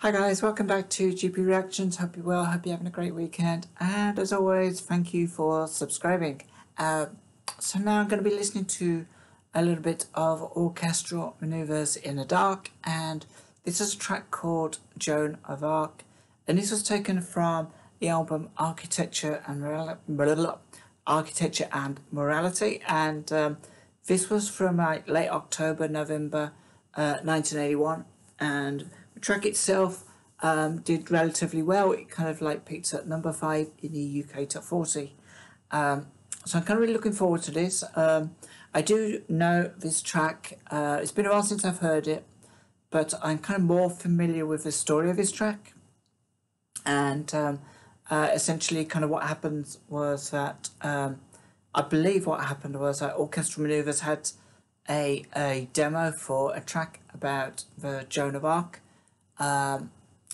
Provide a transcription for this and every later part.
Hi guys, welcome back to GP Reactions. Hope you're well, hope you're having a great weekend. And as always, thank you for subscribing. Uh, so now I'm going to be listening to a little bit of Orchestral Manoeuvres in the Dark. And this is a track called Joan of Arc. And this was taken from the album Architecture and. Architecture and Morality. And um, this was from late October, November uh, 1981. And track itself um, did relatively well. It kind of like peaked at number five in the UK top 40. Um, so I'm kind of really looking forward to this. Um, I do know this track. Uh, it's been a while since I've heard it, but I'm kind of more familiar with the story of this track. And um, uh, essentially, kind of what happened was that um, I believe what happened was that Orchestral Manoeuvres had a, a demo for a track about the Joan of Arc um,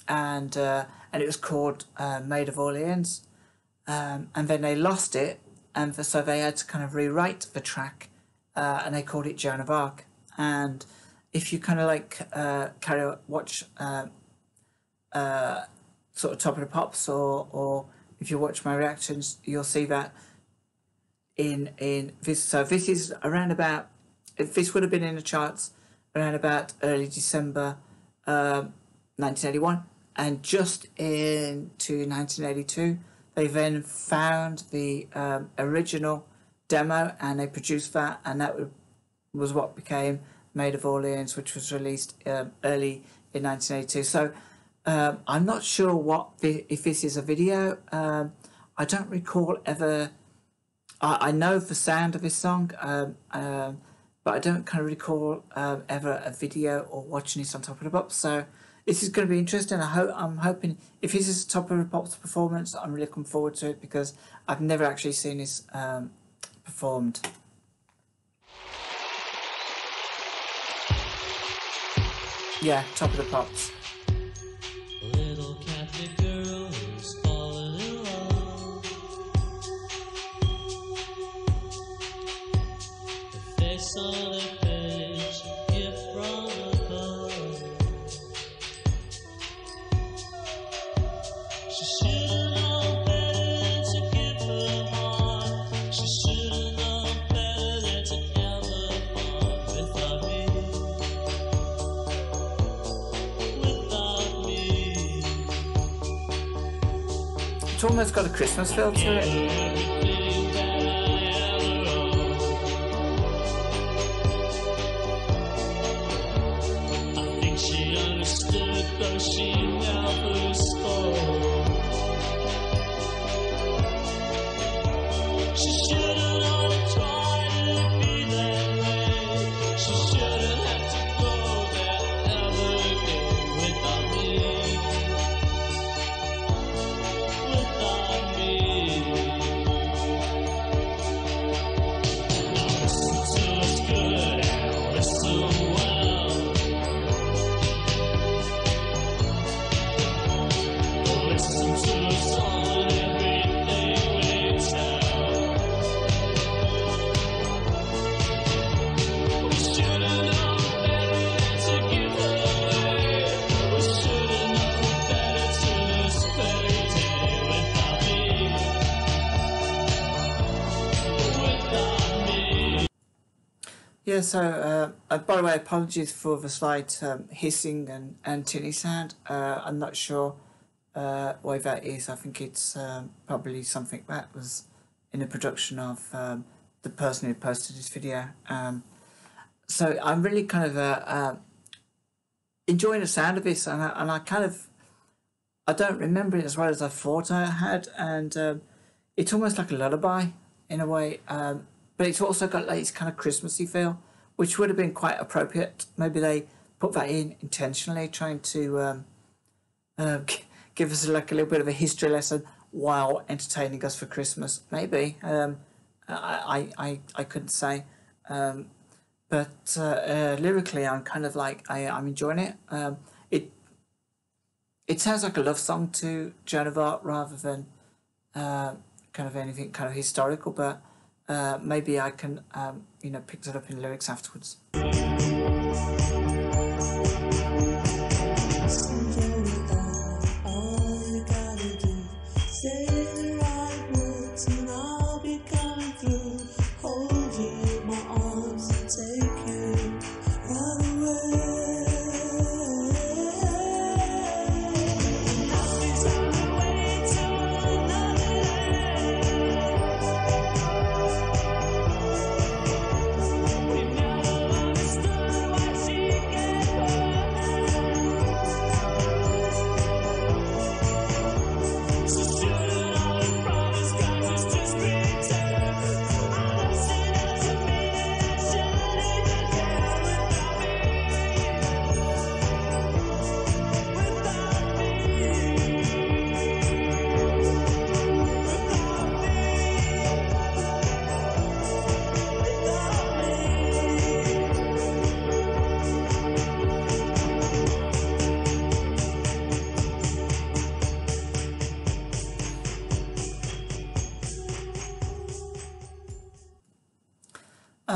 and uh, and it was called uh, Maid of Orleans, um, and then they lost it, and so they had to kind of rewrite the track, uh, and they called it Joan of Arc. And if you kind of like uh, carry watch uh, uh, sort of Top of the Pops, or or if you watch my reactions, you'll see that in in this. So this is around about. If this would have been in the charts around about early December. Um, 1981 and just into 1982 they then found the um, original demo and they produced that. And that was what became Maid of Orleans which was released um, early in 1982 so um, I'm not sure what if this is a video um, I don't recall ever I, I know the sound of this song um, um, but I don't kind of recall ever a video or watching this on top of the pops. So this is going to be interesting. I hope I'm hoping if this is top of the pops performance, I'm really looking forward to it because I've never actually seen this um, performed. Yeah, top of the pops. It's almost got a Christmas feel to it. Yeah, so, uh, uh, by the way, apologies for the slight um, hissing and, and tinny sound. Uh, I'm not sure uh, why that is. I think it's um, probably something that was in the production of um, the person who posted this video. Um, so I'm really kind of uh, uh, enjoying the sound of this, and I, and I kind of I don't remember it as well as I thought I had, and um, it's almost like a lullaby in a way. Um, but it's also got like this kind of Christmassy feel, which would have been quite appropriate. Maybe they put that in intentionally, trying to um, uh, give us like a little bit of a history lesson while entertaining us for Christmas. Maybe um, I, I I couldn't say, um, but uh, uh, lyrically, I'm kind of like I I'm enjoying it. Um, it it sounds like a love song to Joan of Arc rather than uh, kind of anything kind of historical, but uh, maybe I can, um, you know, pick that up in lyrics afterwards.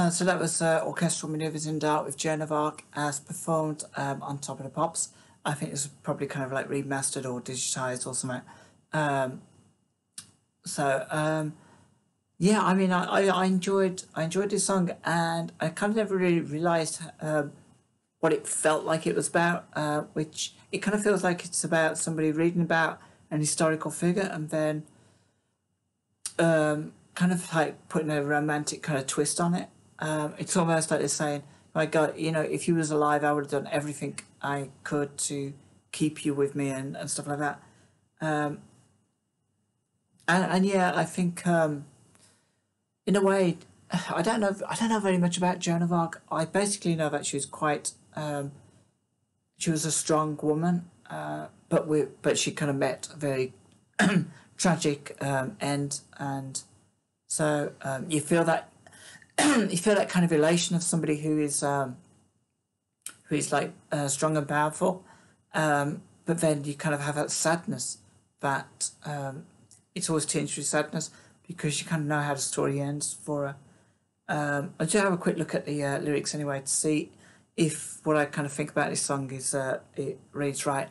Uh, so that was uh, Orchestral Manoeuvres in Dark with Joan of Arc as performed um, on Top of the Pops. I think it was probably kind of like remastered or digitized or something. Um, so um, yeah, I mean, I, I, I, enjoyed I enjoyed this song, and I kind of never really realized um, what it felt like it was about. Uh, which it kind of feels like it's about somebody reading about an historical figure, and then um, kind of like putting a romantic kind of twist on it. Um, it's almost like they're saying, "My God, you know, if he was alive, I would have done everything I could to keep you with me and, and stuff like that." Um, and and yeah, I think um, in a way, I don't know. I don't know very much about Joan of Arc. I basically know that she was quite. Um, she was a strong woman, uh, but we but she kind of met a very tragic um, end, and so um, you feel that you feel that kind of elation of somebody who is um, who is like uh, strong and powerful, um, but then you kind of have that sadness that um, it's always tinged with sadness because you kind of know how the story ends for her. Um, I just have a quick look at the uh, lyrics anyway to see if what I kind of think about this song is uh, it reads right.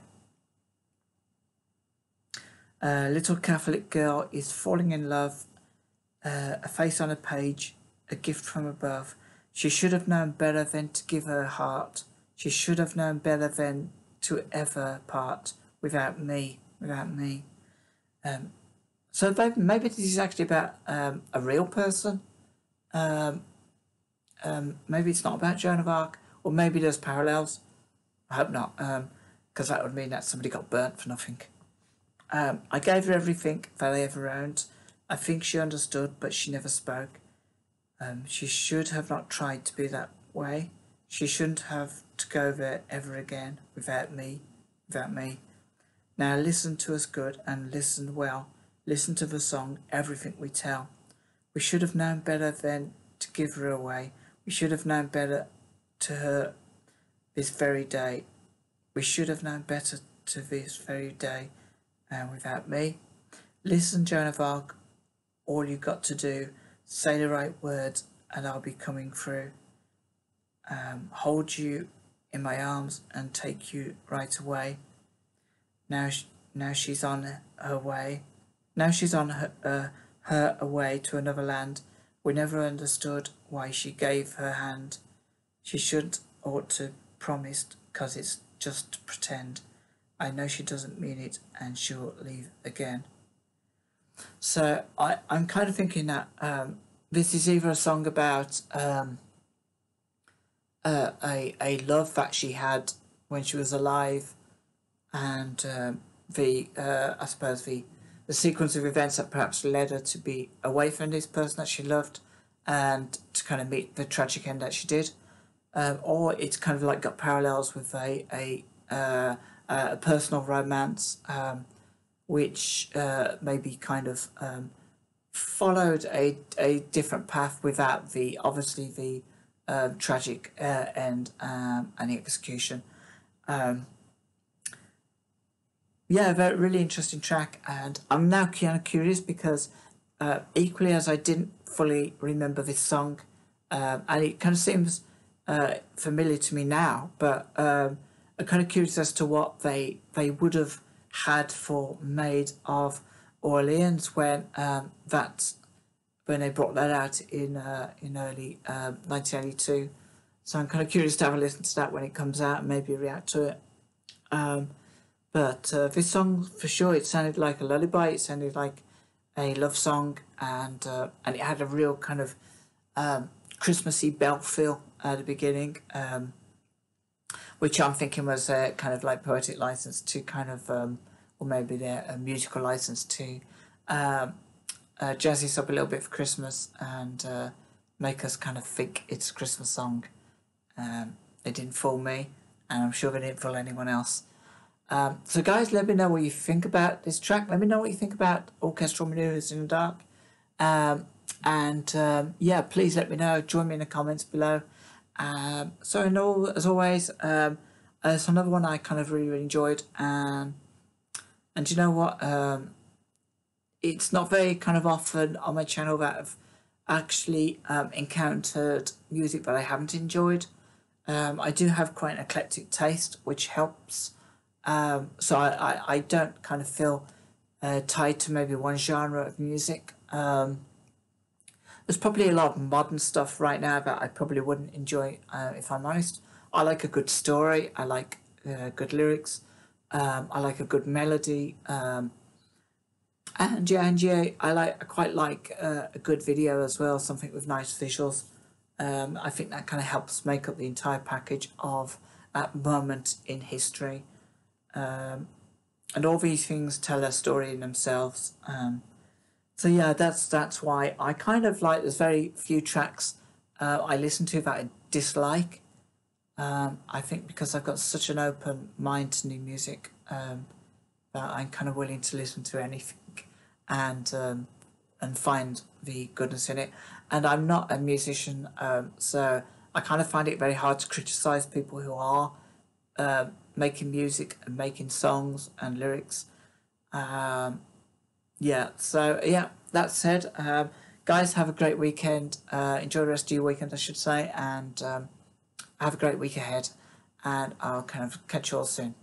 A little Catholic girl is falling in love, uh, a face on a page, a gift from above. She should have known better than to give her heart. She should have known better than to ever part without me, without me. Um, so maybe this is actually about um, a real person. Um, um, maybe it's not about Joan of Arc, or maybe there's parallels. I hope not, because um, that would mean that somebody got burnt for nothing. Um, I gave her everything that I ever owned. I think she understood, but she never spoke. Um, she should have not tried to be that way. She shouldn't have to go there ever again without me, without me. Now listen to us good and listen well. Listen to the song, everything we tell. We should have known better than to give her away. We should have known better to her this very day. We should have known better to this very day. And without me, listen, Joan of Arc, all you got to do, say the right words, and I'll be coming through. Um, hold you in my arms and take you right away. Now, now she's on her way. Now she's on her, uh, her away to another land. We never understood why she gave her hand. She shouldn't, ought to promised, cause it's just pretend. I know she doesn't mean it, and she'll leave again. So I, I'm kind of thinking that um, this is either a song about um, uh, a a love that she had when she was alive, and um, the uh, I suppose the the sequence of events that perhaps led her to be away from this person that she loved and to kind of meet the tragic end that she did. Um, or it's kind of like got parallels with a, a, uh, a personal romance, um, which uh, maybe kind of um, followed a, a different path without the, obviously, the um, tragic uh, end um, and the execution. Um, yeah, very really interesting track, and I'm now kind of curious because uh, equally as I didn't fully remember this song, um, and it kind of seems uh, familiar to me now, but um, I'm kind of curious as to what they they would have had for Maid of Orleans when um, that when they brought that out in uh, in early 1982. Um, so I'm kind of curious to have a listen to that when it comes out and maybe react to it. Um, but uh, this song, for sure, it sounded like a lullaby. It sounded like a love song, and uh, and it had a real kind of um, Christmassy bell feel at the beginning, um, which I'm thinking was a kind of like poetic license to kind of, um, or maybe they're a musical license to um, uh, jazz us up a little bit for Christmas and uh, make us kind of think it's a Christmas song. Um, it didn't fool me, and I'm sure it didn't fool anyone else. Um, so, guys, let me know what you think about this track. Let me know what you think about Orchestral Manoeuvres in the Dark. Um, and um, yeah, please let me know. Join me in the comments below. Um, so, in all, as always, um, it's another one I kind of really, really enjoyed. Um, and you know what? Um, it's not very kind of often on my channel that I've actually um, encountered music that I haven't enjoyed. Um, I do have quite an eclectic taste, which helps. Um, so I, I, I don't kind of feel uh, tied to maybe one genre of music. Um, there's probably a lot of modern stuff right now that I probably wouldn't enjoy uh, if I'm honest. I like a good story. I like uh, good lyrics. Um, I like a good melody. Um, and yeah, and yeah, I like I quite like uh, a good video as well, something with nice visuals. Um, I think that kind of helps make up the entire package of that moment in history. Um, and all these things tell a story in themselves. Um, so yeah, that's that's why I kind of like. There's very few tracks uh, I listen to that I dislike. Um, I think because I've got such an open mind to new music um, that I'm kind of willing to listen to anything and um, and find the goodness in it. And I'm not a musician, um, so I kind of find it very hard to criticize people who are uh, making music and making songs and lyrics. Um, yeah, so yeah, that said, guys, have a great weekend. Uh, enjoy the rest of your weekend, I should say, and have a great week ahead. And I'll kind of catch you all soon.